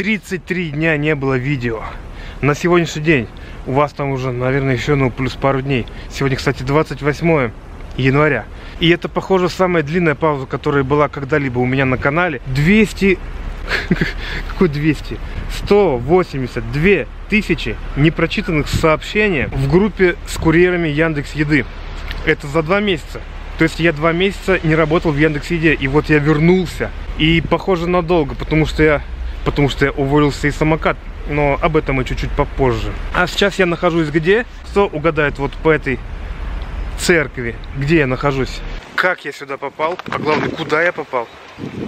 33 дня не было видео. На сегодняшний день у вас там уже, наверное, еще ну плюс пару дней. Сегодня, кстати, 28 января. И это, похоже, самая длинная пауза, которая была когда-либо у меня на канале. 200... Какой 200? 182 тысячи непрочитанных сообщений в группе с курьерами Яндекс Еды. Это за два месяца. То есть я два месяца не работал в Яндекс Еде, и вот я вернулся. И похоже надолго, потому что я, потому что я уволился из самокат. Но об этом мы чуть-чуть попозже. А сейчас я нахожусь где? Кто угадает вот по этой церкви, где я нахожусь? Как я сюда попал? А главное, куда я попал?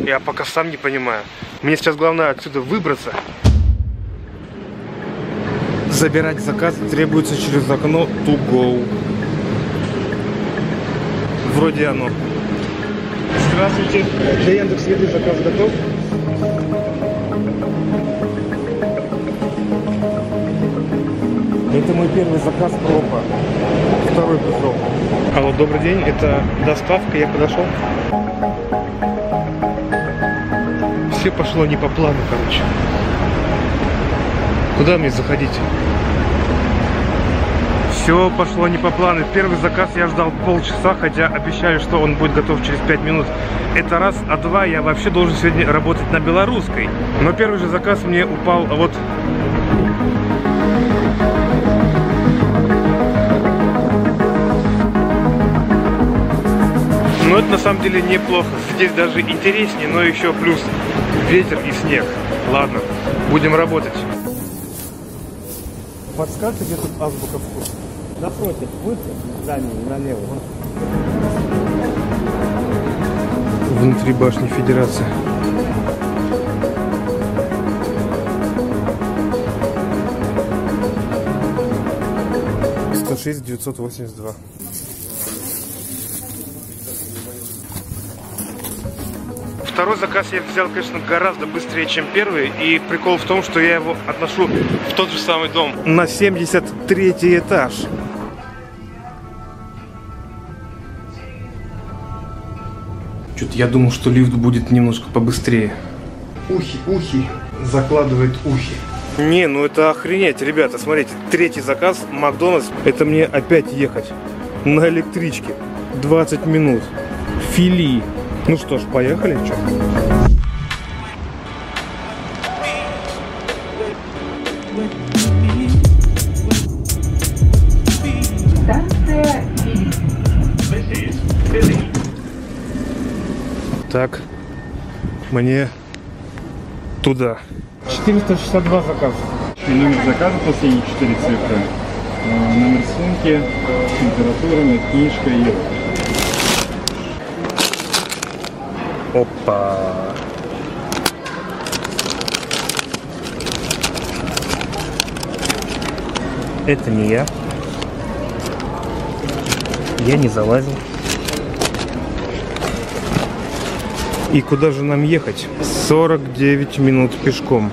Я пока сам не понимаю. Мне сейчас главное отсюда выбраться. Забирать заказ требуется через окно to go. Вроде оно. Здравствуйте. Для Яндекс Еды заказ готов? Это мой первый заказ пропа. Второй пришел. Алло, добрый день. Это доставка. Я подошел. Все пошло не по плану, короче. Куда мне заходить? Все пошло не по плану. Первый заказ я ждал полчаса, хотя обещали, что он будет готов через 5 минут. Это раз. А два, я вообще должен сегодня работать на белорусской. Но первый же заказ мне упал вот... на самом деле неплохо. Здесь даже интереснее, но еще плюс ветер и снег. Ладно, будем работать. Подскажите, где тут азбука вкуса? Напротив, выход, здание налево. Внутри башни Федерации. Сто шесть девятьсот восемьдесят два. Второй заказ я взял, конечно, гораздо быстрее, чем первый. И прикол в том, что я его отношу в тот же самый дом. На 73 этаж. Что-то я думал, что лифт будет немножко побыстрее. Ухи, ухи. Закладывает ухи. Не, ну это охренеть, ребята, смотрите, третий заказ Макдональдс, это мне опять ехать на электричке 20 минут, фили. Ну что ж, поехали? Станция Великий. Так, мне туда. 462 заказа. И номер заказа последние четыре цифры. Э, Номер сумки, температура, книжка и Опа. Это не я. Я не залазил. И куда же нам ехать? 49 минут пешком.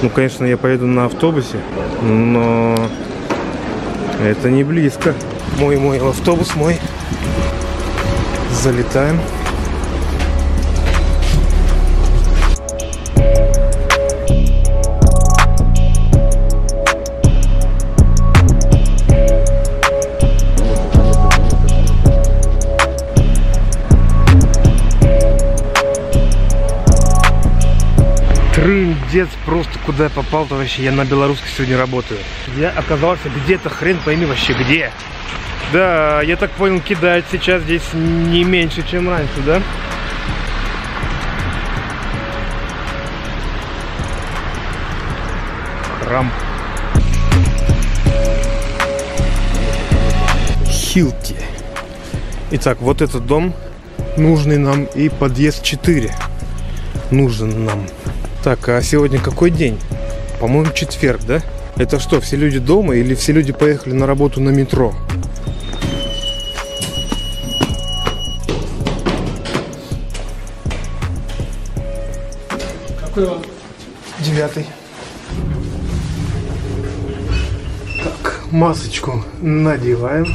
Ну, конечно, я поеду на автобусе, но это не близко. Мой, мой автобус мой. Залетаем. Трындец, просто куда я попал-то вообще, я на белорусской сегодня работаю. Я оказался где-то, хрен пойми вообще где. Да, я так понял, кидать сейчас здесь не меньше, чем раньше, да? Храм. Хилти. Итак, вот этот дом нужный нам и подъезд 4 нужен нам. Так, а сегодня какой день? По-моему, четверг, да? Это что, все люди дома или все люди поехали на работу на метро? Какой он? Девятый. Так, масочку надеваем.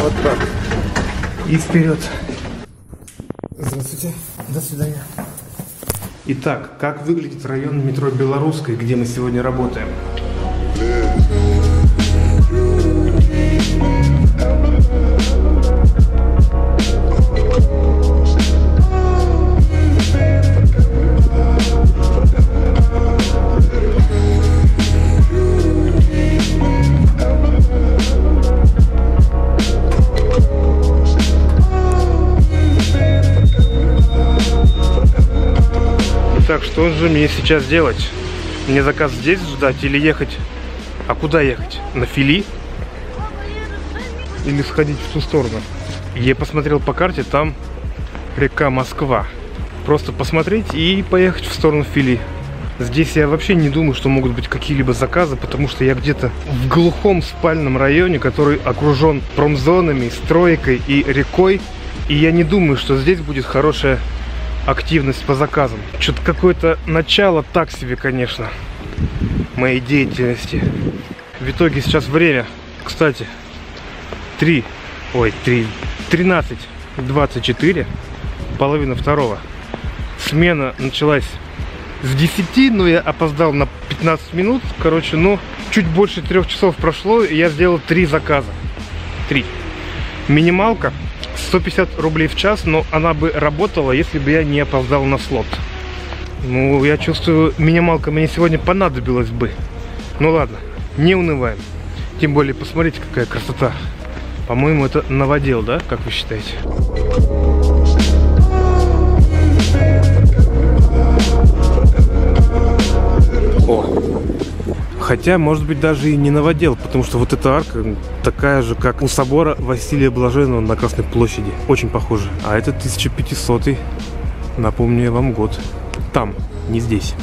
Вот так. И вперед. Здравствуйте. До свидания. Итак, как выглядит район метро Белорусской, где мы сегодня работаем? Же мне сейчас делать? Мне заказ здесь ждать или ехать? А куда ехать? На Фили? Или сходить в ту сторону? Я посмотрел по карте, там река Москва. Просто посмотреть и поехать в сторону Фили. Здесь я вообще не думаю, что могут быть какие-либо заказы, потому что я где-то в глухом спальном районе, который окружен промзонами, стройкой и рекой. И я не думаю, что здесь будет хорошая активность по заказам. Что-то какое-то начало так себе, конечно, моей деятельности. В итоге сейчас время, кстати, 3, ой, 3, 13, 24, половина второго. Смена началась с 10, но я опоздал на 15 минут. Короче, ну, чуть больше трех часов прошло, и я сделал три заказа. Три. Минималка 150 рублей в час, но она бы работала, если бы я не опоздал на слот. Ну, я чувствую, минималка мне сегодня понадобилась бы. Ну ладно, не унываем. Тем более, посмотрите, какая красота. По-моему, это новодел, да? Как вы считаете? О, Хотя, может быть, даже и не новодел, потому что вот эта арка такая же, как у собора Василия Блаженного на Красной площади. Очень похоже. А это 1500 напомню я вам год. Там, не здесь.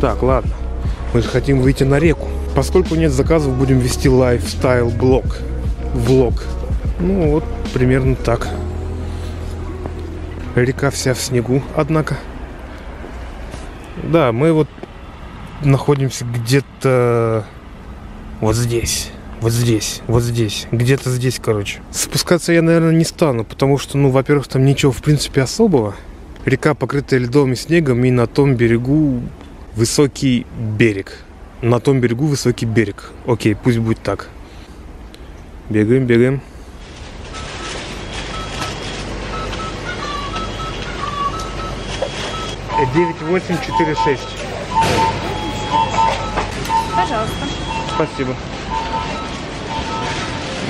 Так, ладно. Мы же хотим выйти на реку. Поскольку нет заказов, будем вести лайфстайл блог. Влог. Ну вот, примерно так. Река вся в снегу, однако. Да, мы вот находимся где-то вот здесь. Вот здесь, вот здесь, где-то здесь, короче. Спускаться я, наверное, не стану, потому что, ну, во-первых, там ничего, в принципе, особого. Река, покрытая льдом и снегом, и на том берегу высокий берег. На том берегу высокий берег. Окей, пусть будет так. Бегаем, бегаем. Девять восемь четыре шесть. Пожалуйста. Спасибо.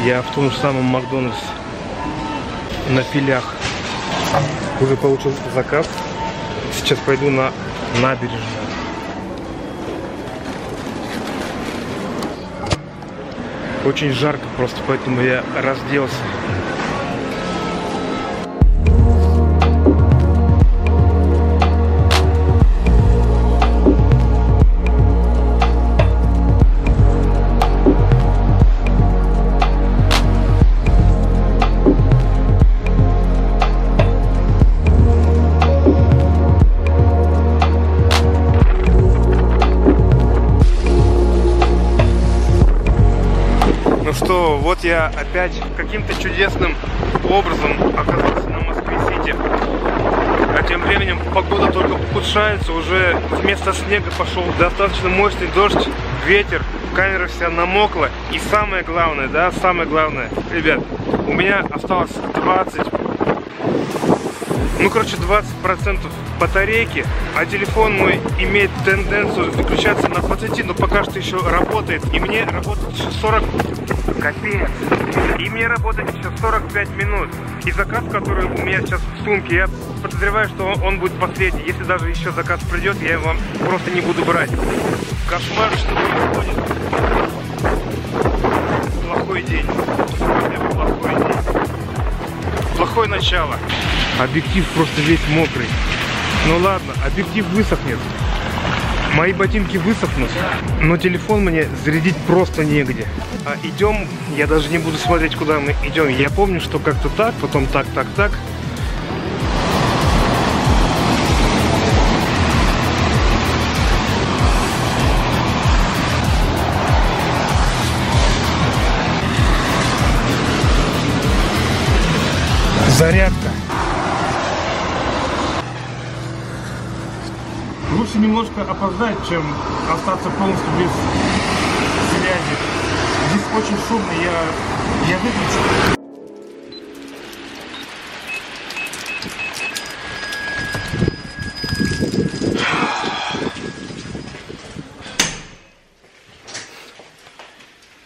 Я в том же самом Макдональдс на филях уже получил заказ. Сейчас пойду на набережную. Очень жарко просто, поэтому я разделся. Вот я опять каким-то чудесным образом оказался на Москве-Сити. А тем временем погода только ухудшается, уже вместо снега пошел достаточно мощный дождь, ветер, камера вся намокла. И самое главное, да, самое главное, ребят, у меня осталось 20, ну, короче, 20% батарейки, а телефон мой имеет тенденцию выключаться на 20, но пока что еще работает. И мне работает еще 40... Капец! И мне работает еще 45 минут. И заказ, который у меня сейчас в сумке, я подозреваю, что он будет последний. Если даже еще заказ придет, я его просто не буду брать. Кошмар, что происходит. Плохой день. Плохой день. Плохое начало. Объектив просто весь мокрый. Ну ладно, объектив высохнет. Мои ботинки высохнут, но телефон мне зарядить просто негде. А идем, я даже не буду смотреть, куда мы идем. Я помню, что как-то так, потом так, так, так. Зарядка. Лучше немножко опоздать, чем остаться полностью без связи. Здесь очень шумно, я, я выключу.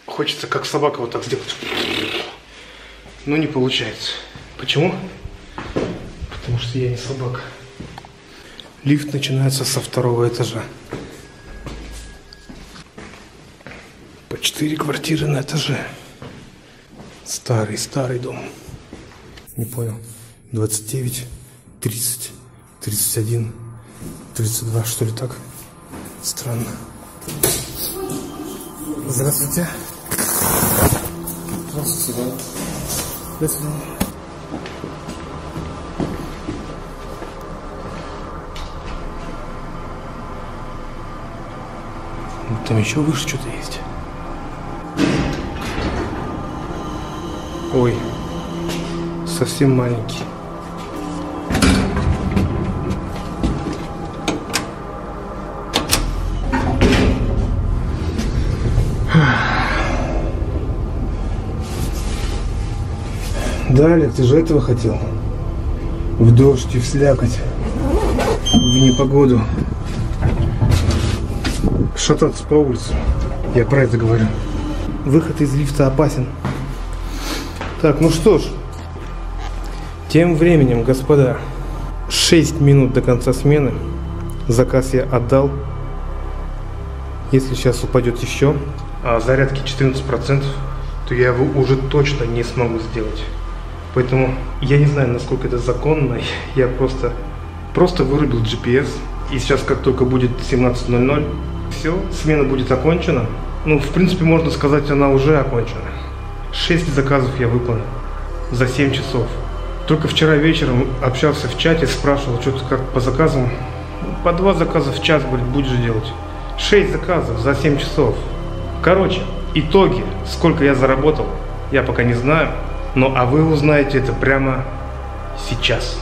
Хочется как собака вот так сделать. Но не получается. Почему? Потому что я не собака. Лифт начинается со второго этажа. По четыре квартиры на этаже. Старый, старый дом. Не понял. 29, 30, 31, 32, что ли так? Странно. Здравствуйте. Здравствуйте, да. До свидания. Там еще выше что-то есть. Ой, совсем маленький. Да, Олег, ты же этого хотел? В дождь и в в непогоду. Шататься по улице. Я про это говорю. Выход из лифта опасен. Так, ну что ж. Тем временем, господа, 6 минут до конца смены. Заказ я отдал. Если сейчас упадет еще, а зарядки 14%, то я его уже точно не смогу сделать. Поэтому я не знаю, насколько это законно. Я просто, просто вырубил GPS. И сейчас, как только будет 17.00, все, смена будет окончена. Ну, в принципе, можно сказать, она уже окончена. 6 заказов я выполнил за 7 часов. Только вчера вечером общался в чате, спрашивал, что-то как по заказам. По два заказа в час, говорит, будешь делать. 6 заказов за 7 часов. Короче, итоги, сколько я заработал, я пока не знаю. Но а вы узнаете это прямо сейчас.